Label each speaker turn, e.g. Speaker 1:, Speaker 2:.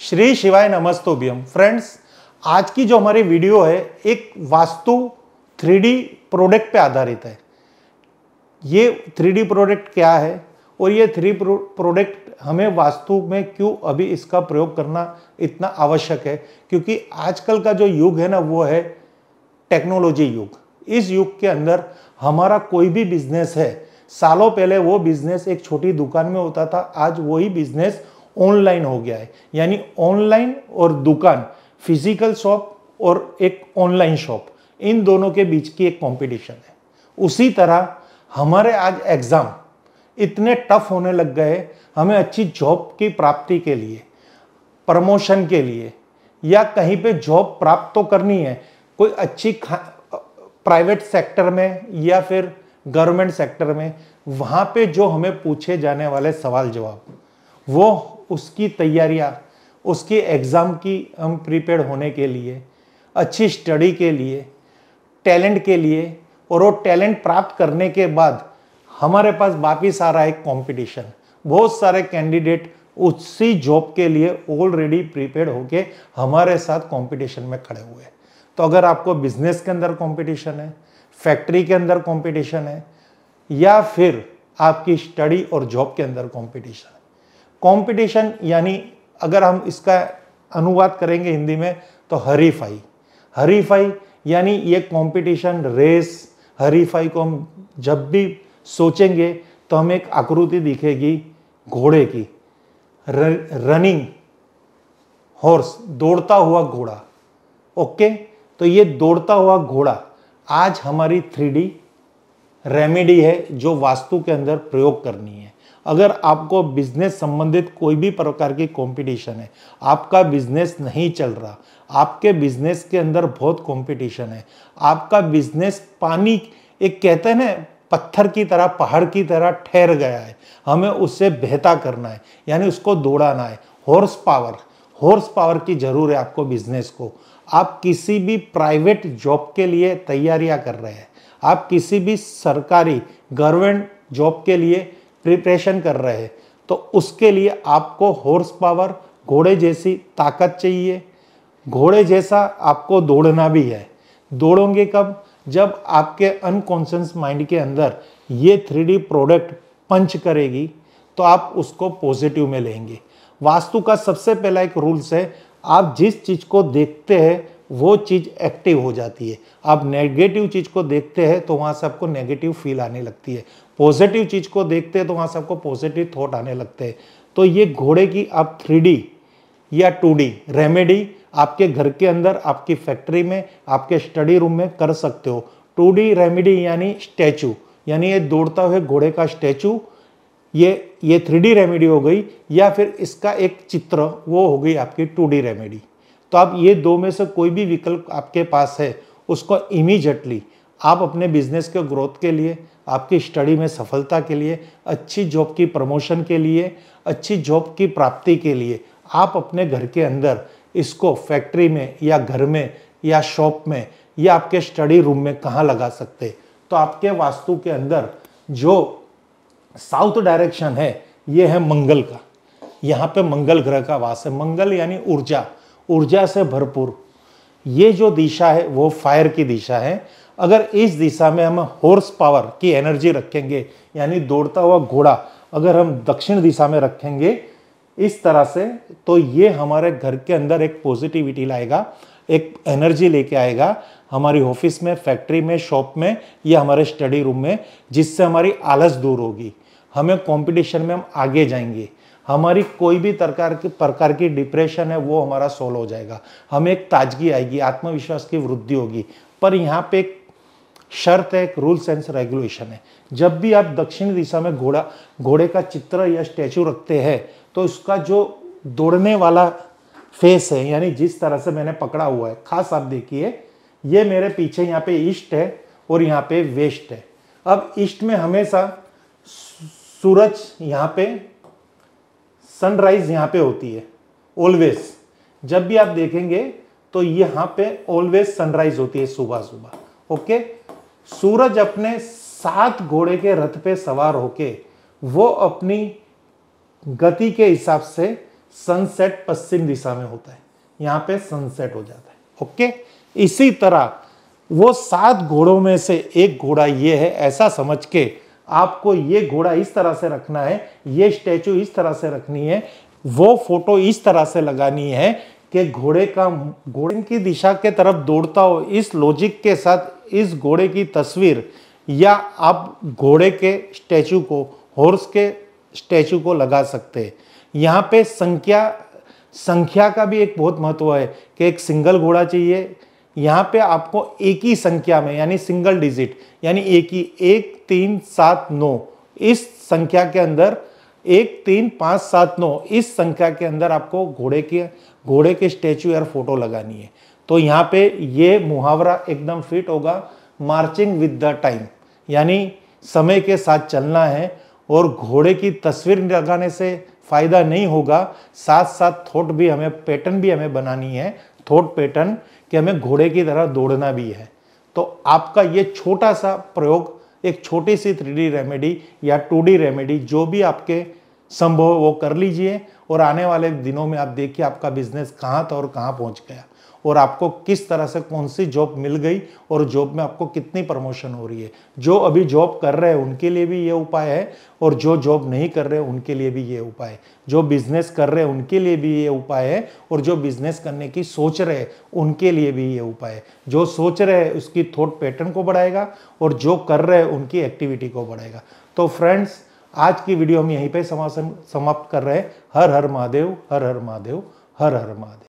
Speaker 1: श्री शिवाय नमस्तोभ्यम। फ्रेंड्स आज की जो हमारी वीडियो है, एक वास्तु थ्री प्रोडक्ट पे आधारित है। ये थ्री प्रोडक्ट क्या है और ये थ्री प्रोडक्ट हमें वास्तु में क्यों अभी इसका प्रयोग करना इतना आवश्यक है? क्योंकि आजकल का जो युग है ना, वो है टेक्नोलॉजी युग। इस युग के अंदर हमारा कोई भी बिज़नेस है, सालों पहले वो बिज़नेस एक छोटी दुकान में होता था, आज वही बिज़नेस ऑनलाइन हो गया है। यानी ऑनलाइन और दुकान फ़िज़िकल शॉप और एक ऑनलाइन शॉप इन दोनों के बीच की एक कंपटीशन है। उसी तरह हमारे आज एग्ज़ाम इतने टफ होने लग गए हमें अच्छी जॉब की प्राप्ति के लिए प्रमोशन के लिए, या कहीं पे जॉब प्राप्त तो करनी है, कोई अच्छी प्राइवेट सेक्टर में या फिर गवर्नमेंट सेक्टर में, वहाँ पे जो हमें पूछे जाने वाले सवाल जवाब वो उसकी तैयारियाँ, उसकी एग्ज़ाम की हम प्रिपेयर होने के लिए, अच्छी स्टडी के लिए टैलेंट के लिए और वो टैलेंट प्राप्त करने के बाद हमारे पास वापिस आ रहा है कंपटीशन बहुत सारे कैंडिडेट उसी जॉब के लिए ऑलरेडी प्रिपेयर होके हमारे साथ कंपटीशन में खड़े हुए तो अगर आपको बिज़नेस के अंदर कंपटीशन है फैक्ट्री के अंदर कंपटीशन है, या फिर आपकी स्टडी और जॉब के अंदर कंपटीशन कंपटीशन यानी अगर हम इसका अनुवाद करेंगे हिंदी में तो हरीफाई। हरीफाई यानी ये कंपटीशन रेस हरीफाई को हम जब भी सोचेंगे तो हमें एक आकृति दिखेगी घोड़े की। र, रनिंग हॉर्स दौड़ता हुआ घोड़ा। ओके? तो ये दौड़ता हुआ घोड़ा आज हमारी थ्री रेमेडी है जो वास्तु के अंदर प्रयोग करनी है। अगर आपको बिज़नेस संबंधित कोई भी प्रकार की कंपटीशन है, आपका बिज़नेस नहीं चल रहा, आपके बिज़नेस के अंदर बहुत कंपटीशन है, आपका बिज़नेस पानी एक कहते हैं ना, पत्थर की तरह, पहाड़ की तरह ठहर गया है, हमें उससे बेहता करना है, यानी उसको दौड़ाना है। हॉर्स पावर हॉर्स पावर की ज़रूर है आपको बिज़नेस को। आप किसी भी प्राइवेट जॉब के लिए तैयारियाँ कर रहे हैं, आप किसी भी सरकारी गवर्नमेंट जॉब के लिए प्रिपरेशन कर रहे हैं। तो उसके लिए आपको हॉर्स पावर घोड़े जैसी ताकत चाहिए। घोड़े जैसा आपको दौड़ना भी है। दौड़ोगे कब? जब आपके अनकॉन्शियस माइंड के अंदर ये थ्री प्रोडक्ट पंच करेगी तो आप उसको पॉजिटिव में लेंगे। वास्तु का सबसे पहला एक रूल्स है, आप जिस चीज़ को देखते हैं, वो चीज़ एक्टिव हो जाती है। आप नेगेटिव चीज़ को देखते हैं तो वहाँ से आपको नेगेटिव फील आने लगती है। पॉजिटिव चीज़ को देखते हैं तो वहाँ से आपको पॉजिटिव थॉट आने लगते हैं। तो ये घोड़े की आप थ्री या टू रेमेडी आपके घर के अंदर, आपकी फैक्ट्री में, आपके स्टडी रूम में कर सकते हो। टू रेमेडी यानी स्टैचू, यानी ये दौड़ता हुए घोड़े का स्टैचू, ये ये थ्री रेमेडी हो गई या फिर इसका एक चित्र, वो हो गई आपकी टू रेमेडी। तो आप ये दो में से कोई भी विकल्प आपके पास है, उसको इमीजिएटली आप अपने बिज़नेस के ग्रोथ के लिए आपकी स्टडी में सफलता के लिए, अच्छी जॉब की प्रमोशन के लिए, अच्छी जॉब की प्राप्ति के लिए आप अपने घर के अंदर इसको फैक्ट्री में या घर में या शॉप में या आपके स्टडी रूम में कहाँ लगा सकते? तो आपके वास्तु के अंदर जो साउथ डायरेक्शन है, ये है मंगल का। यहाँ पे मंगल ग्रह का वास है। मंगल यानी ऊर्जा। ऊर्जा से भरपूर। ये जो दिशा है, वो फायर की दिशा है। अगर इस दिशा में हम हॉर्स पावर की एनर्जी रखेंगे, यानी दौड़ता हुआ घोड़ा अगर हम दक्षिण दिशा में रखेंगे, इस तरह से तो ये हमारे घर के अंदर एक पॉजिटिविटी लाएगा, एक एनर्जी लेके आएगा, हमारी ऑफ़िस में फैक्ट्री में शॉप में, या हमारे स्टडी रूम में, जिससे हमारी आलस दूर होगी। हमें कंपटीशन में हम आगे जाएँगे। हमारी कोई भी प्रकार की प्रकार की डिप्रेशन है, वो हमारा सोल्व हो जाएगा। हमें एक ताजगी आएगी, आत्मविश्वास की वृद्धि होगी। पर यहाँ पे एक शर्त है, एक रूल्स एंड रेगुलेशन है। जब भी आप दक्षिण दिशा में घोड़ा, घोड़े का चित्र या स्टैचू रखते हैं तो उसका जो दौड़ने वाला फेस है, यानी जिस तरह से मैंने पकड़ा हुआ है, खास आप देखिए, ये मेरे पीछे यहाँ पे ईस्ट है और यहाँ पे वेस्ट है। अब ईस्ट में हमेशा सूरज यहाँ पे सनराइज यहाँ पे होती है ऑलवेज जब भी आप देखेंगे तो यहाँ पे ऑलवेज सनराइज होती है सुबह सुबह ओके सूरज अपने सात घोड़े के रथ पे सवार होके वो अपनी गति के हिसाब से सनसेट पश्चिम दिशा में होता है। यहाँ पे सनसेट हो जाता है। ओके इसी तरह वो सात घोड़ों में से एक घोड़ा ये है, ऐसा समझ के आपको ये घोड़ा इस तरह से रखना है, ये स्टैचू इस तरह से रखनी है, वो फ़ोटो इस तरह से लगानी है कि घोड़े का, घोड़े की दिशा के तरफ़ दौड़ता हो, इस लॉजिक के साथ इस घोड़े की तस्वीर या आप घोड़े के स्टैचू को, हॉर्स के स्टैचू को लगा सकते हैं। यहाँ पे संख्या संख्या का भी एक बहुत महत्व है कि एक सिंगल घोड़ा चाहिए। यहाँ पे आपको एक ही संख्या में, यानी सिंगल डिजिट, यानी एक ही, एक, तीन, सात, नौ, इस संख्या के अंदर, एक, तीन, पाँच, सात, नौ, इस संख्या के अंदर आपको घोड़े के घोड़े के स्टैचू या फ़ोटो लगानी है। तो यहाँ पे ये मुहावरा एकदम फिट होगा। मार्चिंग विद द टाइम यानी समय के साथ चलना है और घोड़े की तस्वीर लगाने से फ़ायदा नहीं होगा। साथ साथ थोट भी हमें पैटर्न भी हमें बनानी है। थोट पैटर्न कि हमें घोड़े की तरह दौड़ना भी है। तो आपका ये छोटा सा प्रयोग, एक छोटी सी थ्री रेमेडी या टू रेमेडी जो भी आपके संभव वो कर लीजिए। और आने वाले दिनों में आप देखिए आपका बिज़नेस कहाँ था और कहाँ पहुँच गया। और आपको किस तरह से कौन सी जॉब मिल गई और जॉब में आपको कितनी प्रमोशन हो रही है। जो अभी जॉब कर रहे हैं, उनके लिए भी ये उपाय है और जो जॉब नहीं कर रहे उनके लिए भी ये उपाय है। जो बिज़नेस कर रहे हैं, उनके लिए भी ये उपाय है और जो बिज़नेस करने की सोच रहे हैं, उनके लिए भी ये उपाय है। जो सोच रहे हैं, उसकी थॉट पैटर्न को बढ़ाएगा और जो कर रहे हैं, उनकी एक्टिविटी को बढ़ाएगा। तो फ्रेंड्स आज की वीडियो हम यहीं पे समाप्त कर रहे हैं। हर हर महादेव, हर हर महादेव, हर हर महादेव।